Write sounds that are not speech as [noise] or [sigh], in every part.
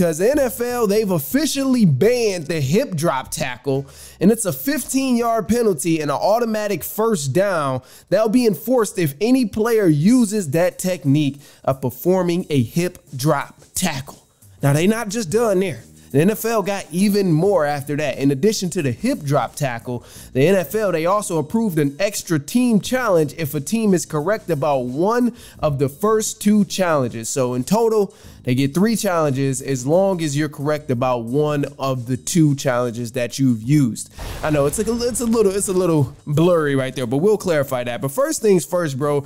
because NFL, they've officially banned the hip drop tackle, and it's a 15 yard penalty and an automatic first down that'll be enforced if any player uses that technique of performing a hip drop tackle. Now, they not just done there. The NFL got even more after that. In addition to the hip drop tackle, the NFL they also approved an extra team challenge if a team is correct about one of the first two challenges. So in total, they get three challenges as long as you're correct about one of the two challenges that you've used. I know it's like a, it's a little it's a little blurry right there, but we'll clarify that. But first things first, bro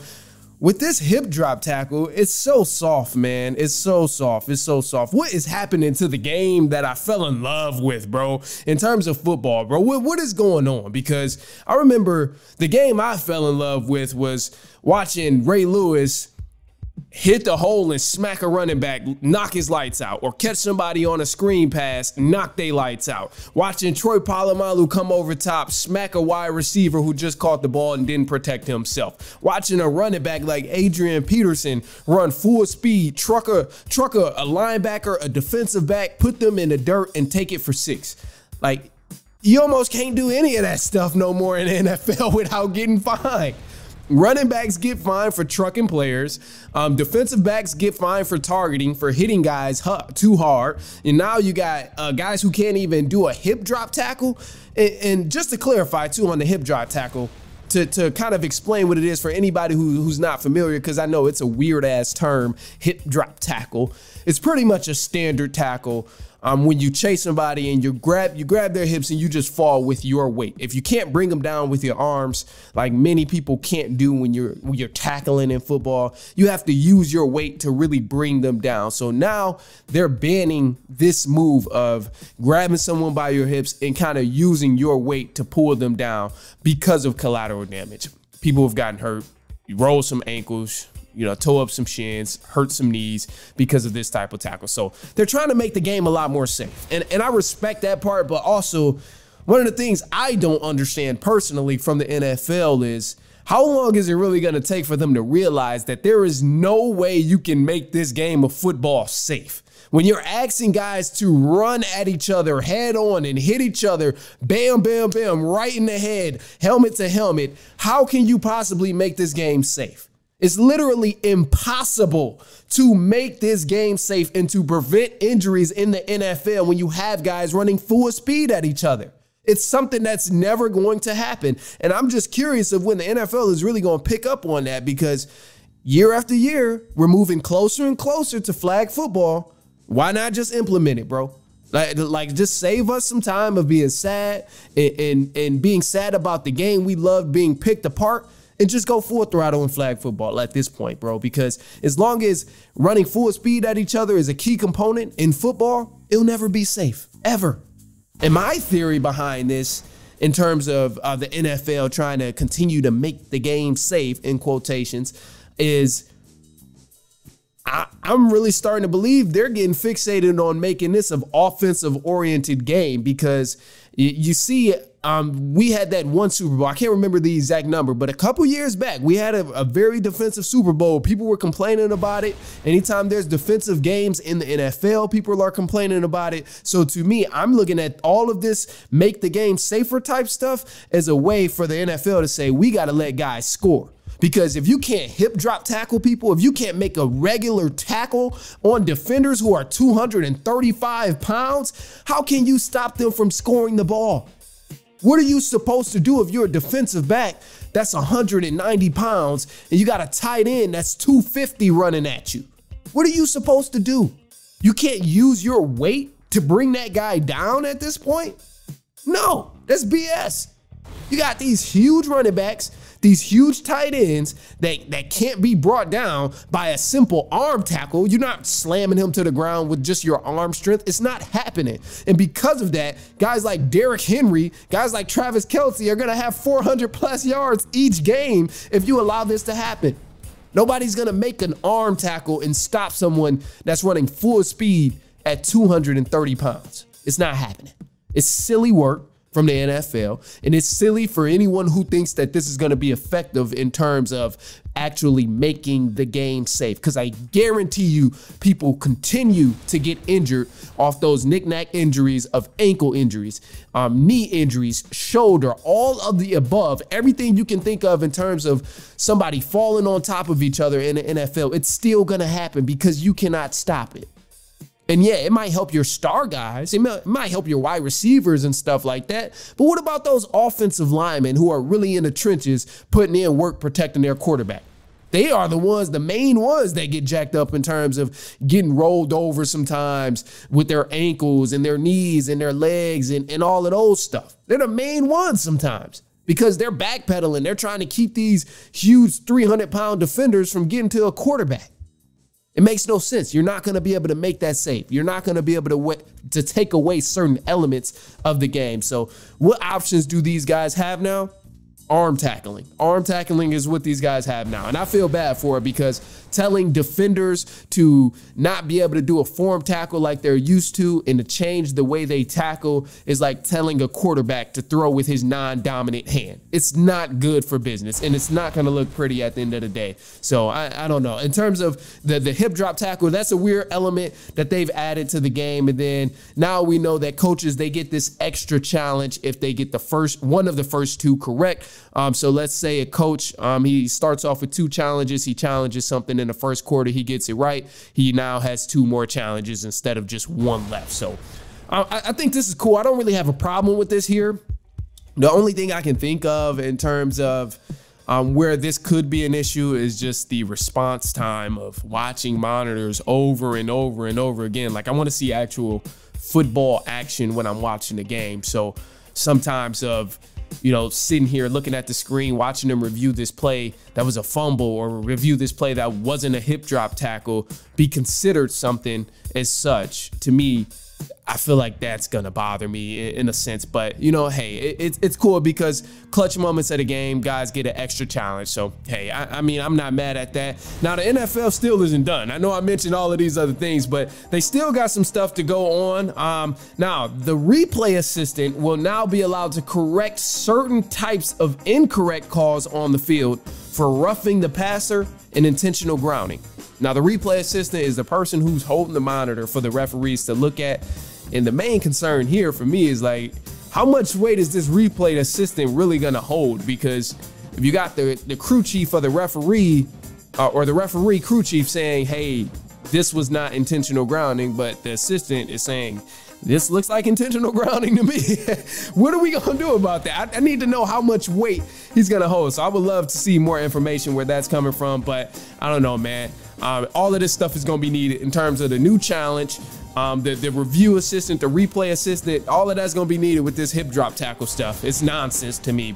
with this hip drop tackle, it's so soft, man. It's so soft. It's so soft. What is happening to the game that I fell in love with, bro, in terms of football, bro? What, what is going on? Because I remember the game I fell in love with was watching Ray Lewis hit the hole and smack a running back, knock his lights out, or catch somebody on a screen pass, knock their lights out. Watching Troy Polamalu come over top, smack a wide receiver who just caught the ball and didn't protect himself. Watching a running back like Adrian Peterson run full speed, truck a truck a, a linebacker, a defensive back, put them in the dirt and take it for six. Like you almost can't do any of that stuff no more in the NFL [laughs] without getting fined. Running backs get fined for trucking players. Um, defensive backs get fined for targeting, for hitting guys too hard. And now you got uh, guys who can't even do a hip drop tackle. And, and, just to clarify, too, on the hip drop tackle, to, to kind of explain what it is for anybody who, who's not familiar, because I know it's a weird ass term, hip drop tackle. It's pretty much a standard tackle um, when you chase somebody and you grab you grab their hips and you just fall with your weight. If you can't bring them down with your arms, like many people can't do when you're when you're tackling in football, you have to use your weight to really bring them down. So now they're banning this move of grabbing someone by your hips and kind of using your weight to pull them down because of collateral damage. People have gotten hurt, you roll some ankles, you know, toe up some shins, hurt some knees because of this type of tackle. So they're trying to make the game a lot more safe. And, and I respect that part, but also one of the things I don't understand personally from the NFL is how long is it really going to take for them to realize that there is no way you can make this game of football safe? When you're asking guys to run at each other head on and hit each other, bam, bam, bam, right in the head, helmet to helmet, how can you possibly make this game safe? It's literally impossible to make this game safe and to prevent injuries in the NFL when you have guys running full speed at each other. It's something that's never going to happen. And I'm just curious of when the NFL is really going to pick up on that because year after year, we're moving closer and closer to flag football. Why not just implement it, bro? Like, like just save us some time of being sad and, and, and being sad about the game we love being picked apart and just go full throttle in flag football at this point, bro. Because as long as running full speed at each other is a key component in football, it'll never be safe, ever. And my theory behind this, in terms of uh, the NFL trying to continue to make the game safe, in quotations, is I, am really starting to believe they're getting fixated on making this an offensive oriented game because you, you see um, we had that one Super Bowl. I can't remember the exact number, but a couple years back, we had a, a, very defensive Super Bowl. People were complaining about it. Anytime there's defensive games in the NFL, people are complaining about it. So to me, I'm looking at all of this make the game safer type stuff as a way for the NFL to say, we got to let guys score. Because if you can't hip drop tackle people, if you can't make a regular tackle on defenders who are 235 pounds, how can you stop them from scoring the ball? What are you supposed to do if you're a defensive back that's 190 pounds and you got a tight end that's 250 running at you? What are you supposed to do? You can't use your weight to bring that guy down at this point? No, that's BS. You got these huge running backs these huge tight ends that, that can't be brought down by a simple arm tackle. You're not slamming him to the ground with just your arm strength. It's not happening. And because of that, guys like Derrick Henry, guys like Travis Kelce are going to have 400 plus yards each game if you allow this to happen. Nobody's going to make an arm tackle and stop someone that's running full speed at 230 pounds. It's not happening. It's silly work from the NFL. And it's silly for anyone who thinks that this is going to be effective in terms of actually making the game safe. Because I guarantee you, people continue to get injured off those knickknack injuries of ankle injuries, um, knee injuries, shoulder, all of the above, everything you can think of in terms of somebody falling on top of each other in the NFL. It's still going to happen because you cannot stop it. And yeah, it might help your star guys. It might help your wide receivers and stuff like that. But what about those offensive linemen who are really in the trenches putting in work protecting their quarterback? They are the ones, the main ones that get jacked up in terms of getting rolled over sometimes with their ankles and their knees and their legs and, and all of those stuff. They're the main ones sometimes because they're backpedaling. They're trying to keep these huge 300 pound defenders from getting to a quarterback. It makes no sense. You're not going to be able to make that safe. You're not going to be able to to take away certain elements of the game. So, what options do these guys have now? arm tackling. Arm tackling is what these guys have now. And I feel bad for it because telling defenders to not be able to do a form tackle like they're used to and to change the way they tackle is like telling a quarterback to throw with his non dominant hand. It's not good for business and it's not going to look pretty at the end of the day. So I, I don't know. In terms of the, the hip drop tackle, that's a weird element that they've added to the game. And then now we know that coaches, they get this extra challenge if they get the first one of the first two correct. Um, so let's say a coach, um, he starts off with two challenges. He challenges something in the first quarter. He gets it right. He now has two more challenges instead of just one left. So I, I think this is cool. I don't really have a problem with this here. The only thing I can think of in terms of um, where this could be an issue is just the response time of watching monitors over and over and over again. Like I want to see actual football action when I'm watching the game. So sometimes of you know, sitting here looking at the screen, watching them review this play that was a fumble or review this play that wasn't a hip drop tackle be considered something as such. To me I feel like that's gonna bother me in a sense, but you know, hey, it, it's cool because clutch moments of the game, guys get an extra challenge. So hey, I, I, mean, I'm not mad at that. Now the NFL still isn't done. I know I mentioned all of these other things, but they still got some stuff to go on. Um, now the replay assistant will now be allowed to correct certain types of incorrect calls on the field for roughing the passer and intentional grounding. Now, the replay assistant is the person who's holding the monitor for the referees to look at. And the main concern here for me is like, how much weight is this replay assistant really gonna hold? Because if you got the, the crew chief of the referee uh, or the referee crew chief saying, hey, this was not intentional grounding, but the assistant is saying, this looks like intentional [laughs] grounding to me. [laughs] what are we gonna do about that? I, I, need to know how much weight he's gonna hold. So I would love to see more information where that's coming from, but I don't know, man. Um, all of this stuff is gonna be needed in terms of the new challenge, um, the, the review assistant, the replay assistant, all of that's gonna be needed with this hip drop tackle stuff. It's nonsense to me.